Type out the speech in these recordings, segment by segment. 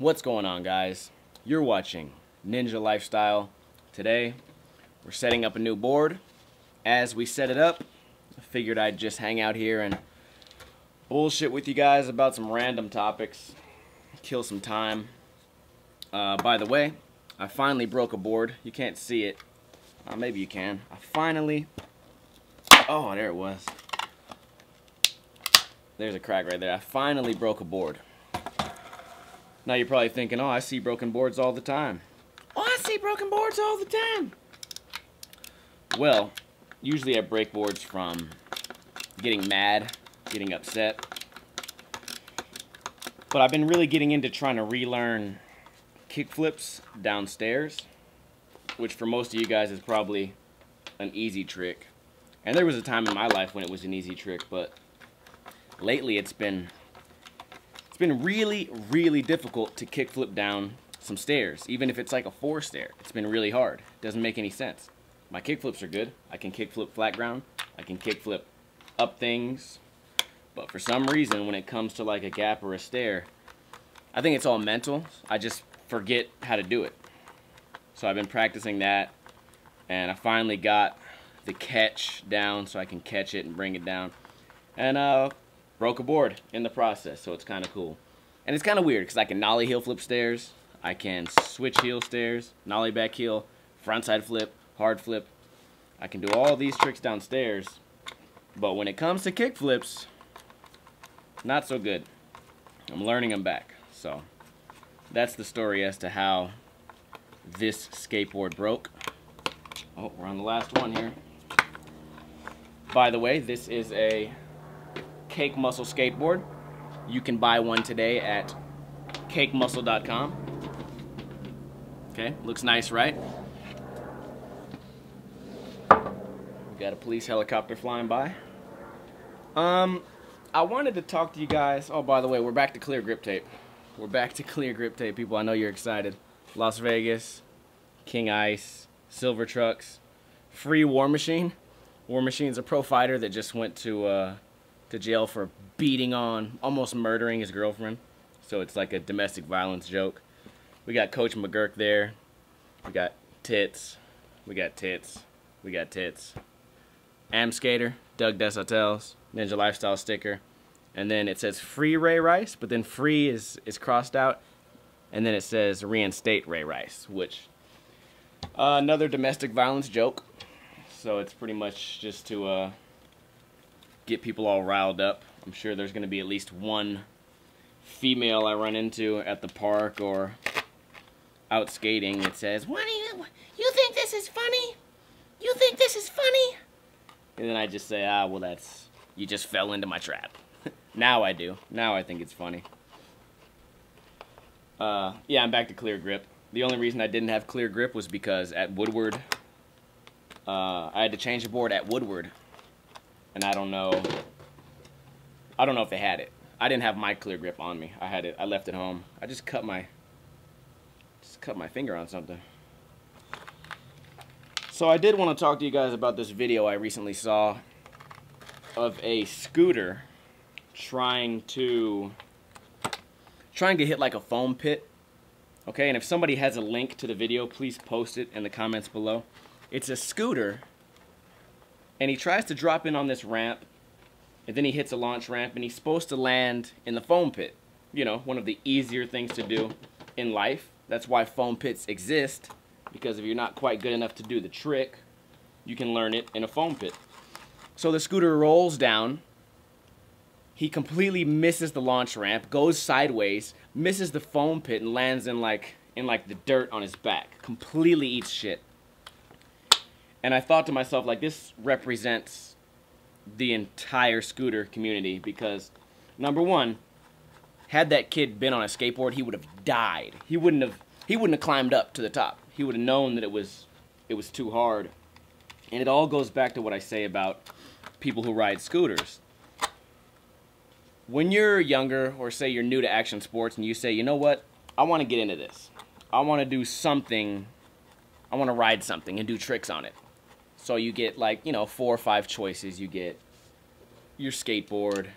What's going on, guys? You're watching Ninja Lifestyle. Today, we're setting up a new board. As we set it up, I figured I'd just hang out here and bullshit with you guys about some random topics, kill some time. Uh, by the way, I finally broke a board. You can't see it. Uh, maybe you can. I finally... Oh, there it was. There's a crack right there. I finally broke a board. Now you're probably thinking, oh, I see broken boards all the time. Oh, I see broken boards all the time. Well, usually I break boards from getting mad, getting upset. But I've been really getting into trying to relearn kickflips downstairs, which for most of you guys is probably an easy trick. And there was a time in my life when it was an easy trick, but lately it's been it's been really, really difficult to kickflip down some stairs, even if it's like a four stair. It's been really hard. It doesn't make any sense. My kickflips are good. I can kickflip flat ground. I can kickflip up things. But for some reason, when it comes to like a gap or a stair, I think it's all mental. I just forget how to do it. So I've been practicing that, and I finally got the catch down so I can catch it and bring it down. And uh, broke a board in the process, so it's kind of cool. And it's kind of weird because I can nollie heel flip stairs, I can switch heel stairs, nollie back heel, frontside flip, hard flip. I can do all these tricks downstairs, but when it comes to kick flips, not so good. I'm learning them back, so that's the story as to how this skateboard broke. Oh, we're on the last one here. By the way, this is a Cake Muscle skateboard. You can buy one today at cakemuscle.com. Okay, looks nice, right? We got a police helicopter flying by. Um, I wanted to talk to you guys. Oh, by the way, we're back to clear grip tape. We're back to clear grip tape, people. I know you're excited. Las Vegas, King Ice, Silver Trucks, free War Machine. War Machine's a pro fighter that just went to uh, to jail for beating on, almost murdering his girlfriend. So it's like a domestic violence joke. We got Coach McGuirk there. We got tits. We got tits. We got tits. Am Skater, Doug Deshotels, Ninja Lifestyle sticker. And then it says free Ray Rice, but then free is, is crossed out. And then it says reinstate Ray Rice, which uh, another domestic violence joke. So it's pretty much just to uh, get people all riled up. I'm sure there's going to be at least one female I run into at the park or out skating that says, "What do you you think this is funny? You think this is funny?" And then I just say, "Ah, well that's you just fell into my trap." now I do. Now I think it's funny. Uh, yeah, I'm back to clear grip. The only reason I didn't have clear grip was because at Woodward, uh, I had to change the board at Woodward and I don't know. I don't know if they had it. I didn't have my clear grip on me. I had it. I left it home. I just cut my just cut my finger on something. So I did want to talk to you guys about this video I recently saw of a scooter trying to trying to hit like a foam pit. Okay, and if somebody has a link to the video, please post it in the comments below. It's a scooter and he tries to drop in on this ramp and then he hits a launch ramp and he's supposed to land in the foam pit. You know one of the easier things to do in life. That's why foam pits exist because if you're not quite good enough to do the trick you can learn it in a foam pit. So the scooter rolls down. He completely misses the launch ramp goes sideways misses the foam pit and lands in like in like the dirt on his back. Completely eats shit and I thought to myself, like, this represents the entire scooter community because, number one, had that kid been on a skateboard, he would have died. He wouldn't have. He wouldn't have climbed up to the top. He would have known that it was, it was too hard. And it all goes back to what I say about people who ride scooters. When you're younger, or say you're new to action sports, and you say, you know what, I want to get into this. I want to do something. I want to ride something and do tricks on it. So you get like, you know, four or five choices. You get your skateboard,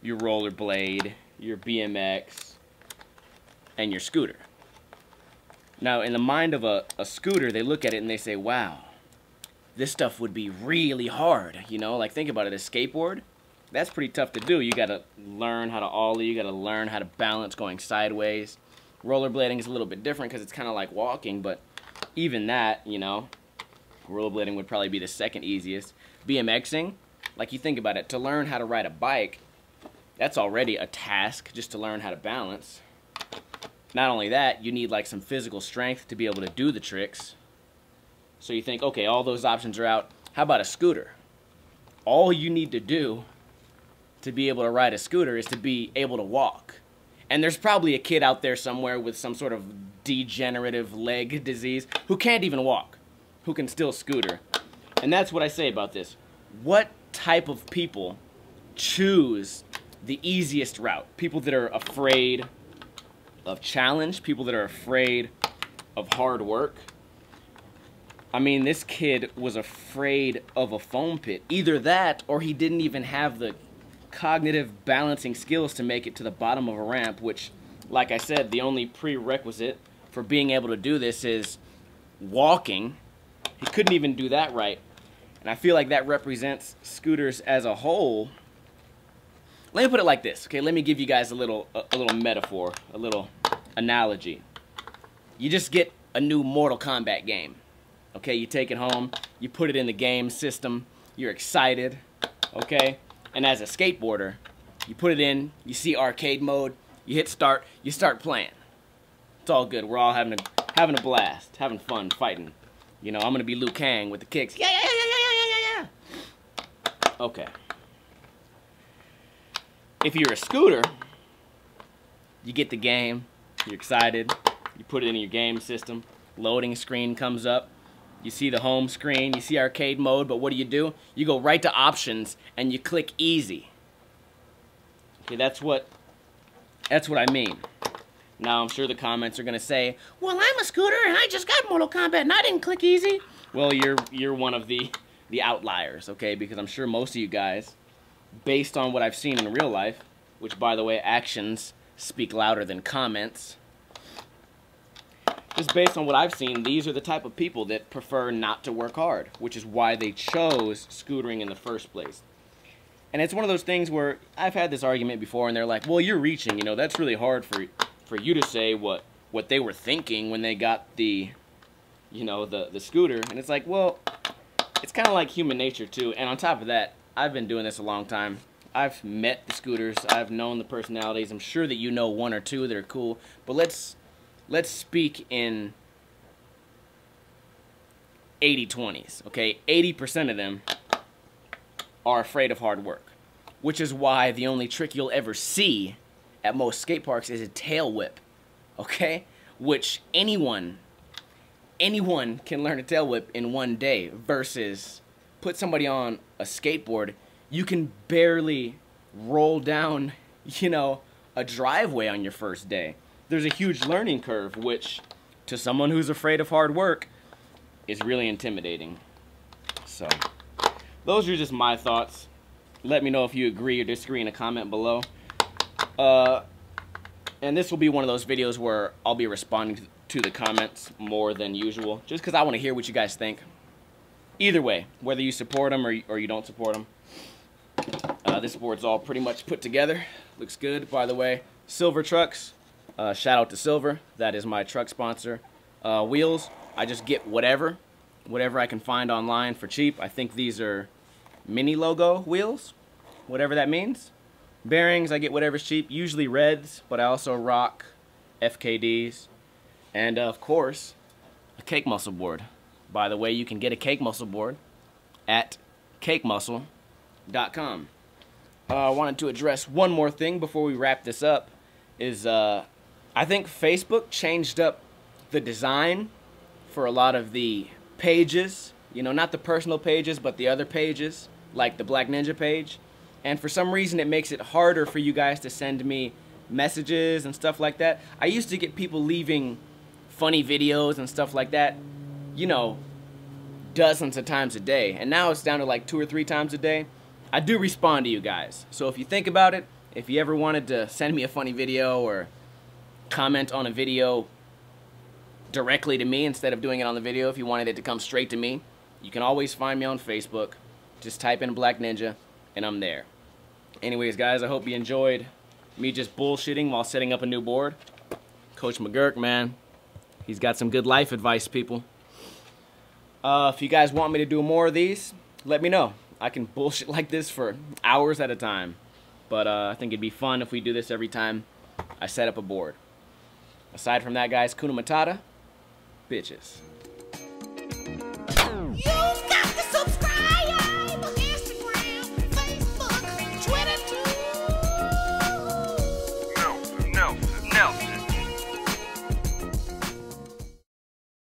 your rollerblade, your BMX, and your scooter. Now, in the mind of a, a scooter, they look at it and they say, wow, this stuff would be really hard. You know, like think about it, a skateboard, that's pretty tough to do. You gotta learn how to ollie, you gotta learn how to balance going sideways. Rollerblading is a little bit different because it's kind of like walking, but even that, you know, rollerblading would probably be the second easiest. BMXing, like you think about it, to learn how to ride a bike, that's already a task just to learn how to balance. Not only that, you need like some physical strength to be able to do the tricks. So you think, okay, all those options are out. How about a scooter? All you need to do to be able to ride a scooter is to be able to walk. And there's probably a kid out there somewhere with some sort of degenerative leg disease who can't even walk, who can still scooter. And that's what I say about this. What type of people choose the easiest route? People that are afraid of challenge, people that are afraid of hard work. I mean, this kid was afraid of a foam pit. Either that or he didn't even have the cognitive balancing skills to make it to the bottom of a ramp, which, like I said, the only prerequisite for being able to do this is walking. He couldn't even do that right. And I feel like that represents scooters as a whole. Let me put it like this, okay? Let me give you guys a little a, a little metaphor, a little analogy. You just get a new Mortal Kombat game. Okay, you take it home, you put it in the game system, you're excited, okay? And as a skateboarder, you put it in, you see arcade mode, you hit start, you start playing. It's all good. We're all having a having a blast, having fun, fighting. You know, I'm gonna be Liu Kang with the kicks. Yeah, yeah, yeah, yeah, yeah, yeah, yeah. Okay. If you're a scooter, you get the game, you're excited, you put it in your game system, loading screen comes up, you see the home screen, you see arcade mode, but what do you do? You go right to options and you click easy. Okay, that's what that's what I mean. Now I'm sure the comments are gonna say, "Well, I'm a scooter and I just got Mortal Kombat and I didn't click easy." Well, you're you're one of the the outliers, okay? Because I'm sure most of you guys, based on what I've seen in real life, which by the way, actions speak louder than comments just based on what I've seen, these are the type of people that prefer not to work hard, which is why they chose scootering in the first place. And it's one of those things where I've had this argument before, and they're like, "Well, you're reaching. You know, that's really hard for for you to say what what they were thinking when they got the, you know, the the scooter." And it's like, well, it's kind of like human nature too. And on top of that, I've been doing this a long time. I've met the scooters. I've known the personalities. I'm sure that you know one or two that are cool. But let's let's speak in 80 20s, okay? 80% of them are afraid of hard work, which is why the only trick you'll ever see at most skate parks is a tail whip, okay? Which anyone, anyone can learn a tail whip in one day versus put somebody on a skateboard, you can barely roll down, you know, a driveway on your first day there's a huge learning curve, which to someone who's afraid of hard work is really intimidating. So, those are just my thoughts. Let me know if you agree or disagree in a comment below. Uh, and this will be one of those videos where I'll be responding to the comments more than usual, just because I want to hear what you guys think. Either way, whether you support them or, or you don't support them. Uh, this board's all pretty much put together. Looks good, by the way. Silver trucks, uh, shout out to Silver. That is my truck sponsor. Uh, wheels, I just get whatever. Whatever I can find online for cheap. I think these are mini logo wheels. Whatever that means. Bearings, I get whatever's cheap. Usually reds, but I also rock FKDs. And uh, of course, a cake muscle board. By the way, you can get a cake muscle board at cakemuscle.com. Uh, I wanted to address one more thing before we wrap this up. Is uh, I think Facebook changed up the design for a lot of the pages. You know, not the personal pages, but the other pages, like the Black Ninja page. And for some reason, it makes it harder for you guys to send me messages and stuff like that. I used to get people leaving funny videos and stuff like that, you know, dozens of times a day. And now it's down to like two or three times a day. I do respond to you guys. So if you think about it, if you ever wanted to send me a funny video or comment on a video directly to me instead of doing it on the video if you wanted it to come straight to me, you can always find me on Facebook. Just type in Black Ninja and I'm there. Anyways, guys, I hope you enjoyed me just bullshitting while setting up a new board. Coach McGuirk, man, he's got some good life advice, people. Uh, if you guys want me to do more of these, let me know. I can bullshit like this for hours at a time. But uh, I think it'd be fun if we do this every time I set up a board. Aside from that, guys, Kuna Matata, bitches.